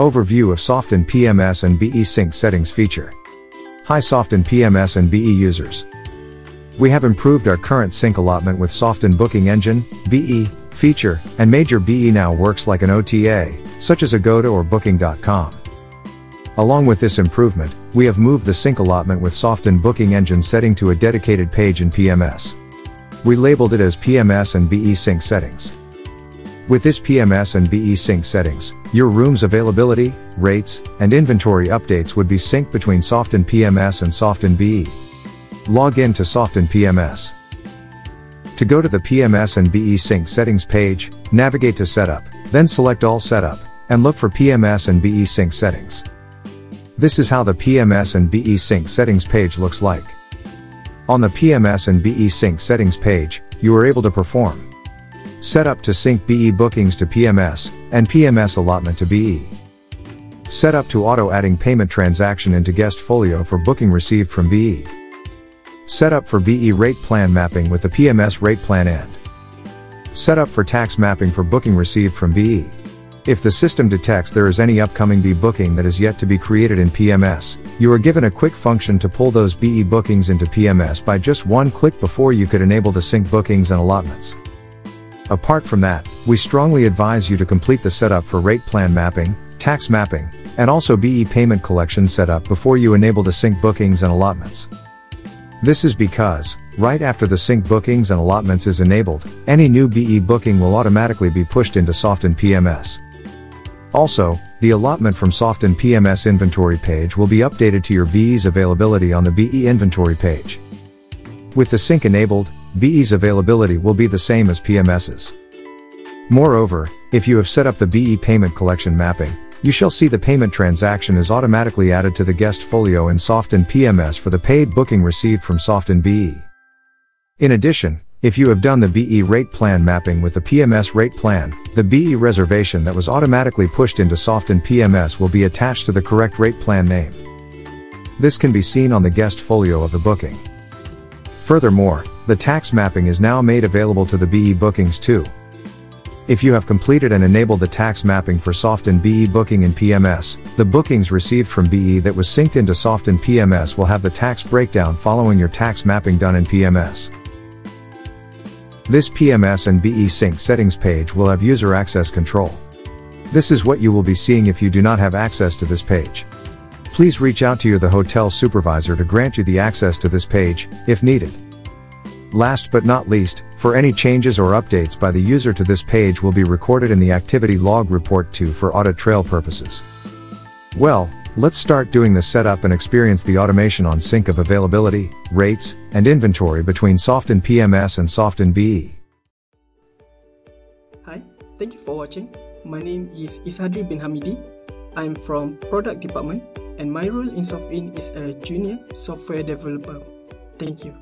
Overview of Softinn PMS and BE Sync Settings feature. Hi Softinn PMS and BE users. We have improved our current sync allotment with Softinn Booking Engine, BE, feature, and Major BE now works like an OTA, such as Agoda or Booking.com. Along with this improvement, we have moved the sync allotment with Softinn Booking Engine setting to a dedicated page in PMS. We labeled it as PMS and BE Sync Settings. With this PMS and BE Sync settings, your room's availability, rates, and inventory updates would be synced between Softinn PMS and Softinn BE. Log in to Softinn PMS. To go to the PMS and BE Sync settings page, navigate to Setup, then select All Setup, and look for PMS and BE Sync settings. This is how the PMS and BE Sync settings page looks like. On the PMS and BE Sync settings page, you are able to perform Set up to sync BE bookings to PMS, and PMS allotment to BE. Set up to auto adding payment transaction into guest folio for booking received from BE. Set up for BE rate plan mapping with the PMS rate plan and Set up for tax mapping for booking received from BE. If the system detects there is any upcoming BE booking that is yet to be created in PMS, you are given a quick function to pull those BE bookings into PMS by just one click before you could enable the sync bookings and allotments. Apart from that, we strongly advise you to complete the setup for rate plan mapping, tax mapping, and also BE payment collection setup before you enable the sync bookings and allotments. This is because, right after the sync bookings and allotments is enabled, any new BE booking will automatically be pushed into Softinn PMS. Also, the allotment from Softinn PMS inventory page will be updated to your BE's availability on the BE inventory page. With the sync enabled, BE's availability will be the same as PMS's. Moreover, if you have set up the BE payment collection mapping, you shall see the payment transaction is automatically added to the guest folio in Softinn PMS for the paid booking received from Softinn BE. In addition, if you have done the BE rate plan mapping with the PMS rate plan, the BE reservation that was automatically pushed into Softinn PMS will be attached to the correct rate plan name. This can be seen on the guest folio of the booking. Furthermore, the tax mapping is now made available to the BE bookings too. If you have completed and enabled the tax mapping for Softinn BE booking in PMS, the bookings received from BE that was synced into Softinn PMS will have the tax breakdown following your tax mapping done in PMS. This PMS and BE sync settings page will have user access control. This is what you will be seeing if you do not have access to this page. Please reach out to your the hotel supervisor to grant you the access to this page, if needed. Last but not least, for any changes or updates by the user to this page will be recorded in the activity log report too for audit trail purposes. Well, let's start doing the setup and experience the automation on sync of availability, rates, and inventory between Softinn PMS and Softinn BE. Hi, thank you for watching. My name is Isadri bin Hamidi. I'm from product department and my role in Soften is a junior software developer. Thank you.